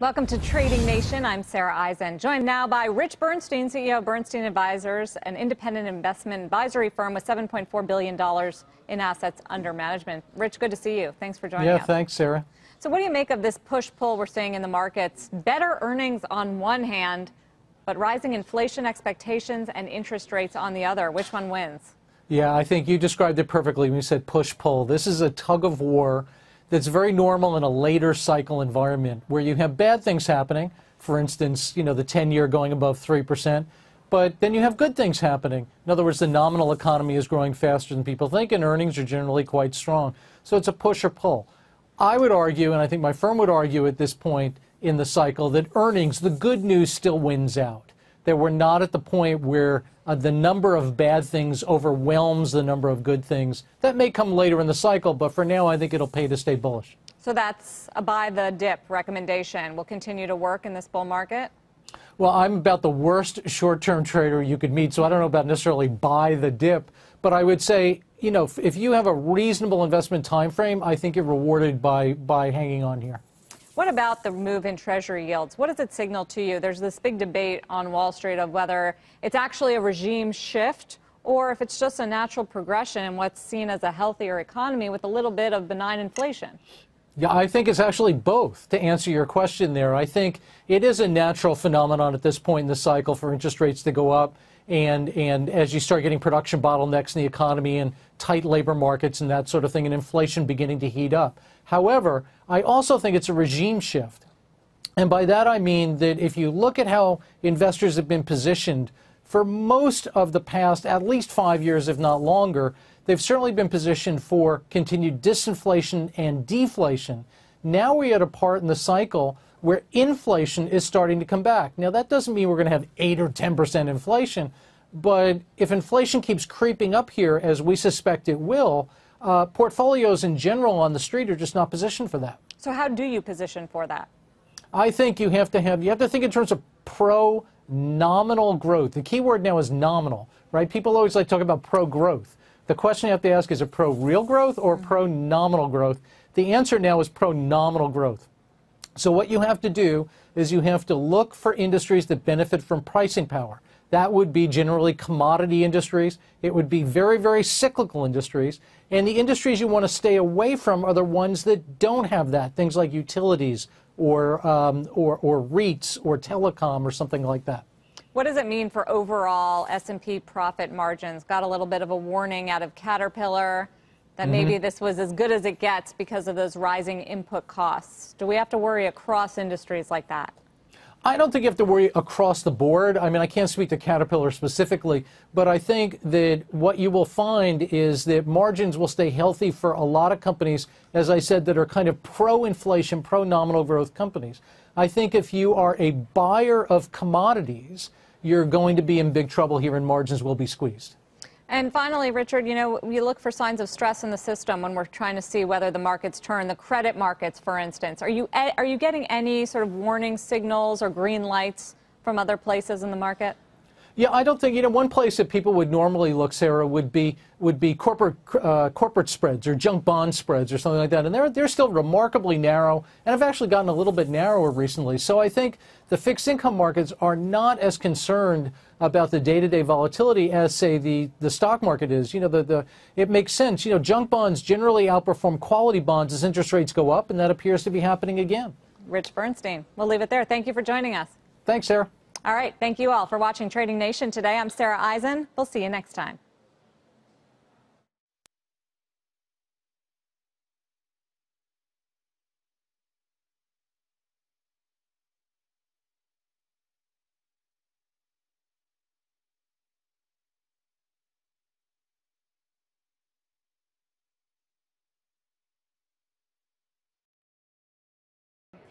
Welcome to Trading Nation. I'm Sara Eisen, joined now by Rich Bernstein, CEO of Bernstein Advisors, an independent investment advisory firm with $7.4 billion in assets under management. Rich, good to see you. Thanks for joining yeah, us. Yeah, thanks, Sara. So, what do you make of this push pull we're seeing in the markets? Better earnings on one hand, but rising inflation expectations and interest rates on the other. Which one wins? Yeah, I think you described it perfectly when you said push pull. This is a tug of war that's very normal in a later cycle environment where you have bad things happening. For instance, you know, the 10 year going above 3%. But then you have good things happening. In other words, the nominal economy is growing faster than people think, and earnings are generally quite strong. So it's a push or pull. I would argue, and I think my firm would argue at this point in the cycle, that earnings, the good news still wins out. That we're not at the point where uh, the number of bad things overwhelms the number of good things. That may come later in the cycle, but for now, I think it'll pay to stay bullish. So that's a buy the dip recommendation. We'll continue to work in this bull market? Well, I'm about the worst short term trader you could meet, so I don't know about necessarily buy the dip, but I would say, you know, if you have a reasonable investment time frame, I think you're rewarded by, by hanging on here. What about the move in Treasury yields? What does it signal to you? There's this big debate on Wall Street of whether it's actually a regime shift or if it's just a natural progression in what's seen as a healthier economy with a little bit of benign inflation. Yeah, I think it's actually both. To answer your question there, I think it is a natural phenomenon at this point in the cycle for interest rates to go up. And, and as you start getting production bottlenecks in the economy and tight labor markets and that sort of thing, and inflation beginning to heat up. However, I also think it's a regime shift. And by that I mean that if you look at how investors have been positioned for most of the past at least five years, if not longer, they've certainly been positioned for continued disinflation and deflation. Now we're at a part in the cycle where inflation is starting to come back. Now, that doesn't mean we're going to have 8 or 10% inflation, but if inflation keeps creeping up here, as we suspect it will, uh, portfolios in general on the street are just not positioned for that. So how do you position for that? I think you have to have you have to think in terms of pro nominal growth. The key word now is nominal, right? People always like to talk about pro growth. The question you have to ask is it pro real growth or mm-hmm. pro nominal growth? The answer now is pro nominal growth. So what you have to do is you have to look for industries that benefit from pricing power. That would be generally commodity industries. It would be very, very cyclical industries. And the industries you want to stay away from are the ones that don't have that, things like utilities or, um, or, or REITs or telecom or something like that. What does it mean for overall S&P profit margins? Got a little bit of a warning out of Caterpillar that mm -hmm. maybe this was as good as it gets because of those rising input costs. Do we have to worry across industries like that? I don't think you have to worry across the board. I mean, I can't speak to Caterpillar specifically, but I think that what you will find is that margins will stay healthy for a lot of companies, as I said, that are kind of pro inflation, pro nominal growth companies. I think if you are a buyer of commodities, you're going to be in big trouble here and margins will be squeezed. And finally, Richard, you know, we look for signs of stress in the system when we're trying to see whether the markets turn, the credit markets, for instance. Are you, are you getting any sort of warning signals or green lights from other places in the market? Yeah, I don't think you know one place that people would normally look, Sara, would be would be corporate uh, corporate spreads or junk bond spreads or something like that, and they're they're still remarkably narrow, and have actually gotten a little bit narrower recently. So I think the fixed income markets are not as concerned about the day-to-day volatility as say the the stock market is. You know, the the it makes sense. You know, junk bonds generally outperform quality bonds as interest rates go up, and that appears to be happening again. Rich Bernstein, we'll leave it there. Thank you for joining us. Thanks, Sara. All right. Thank you all for watching Trading Nation today. I'm Sara Eisen. We'll see you next time.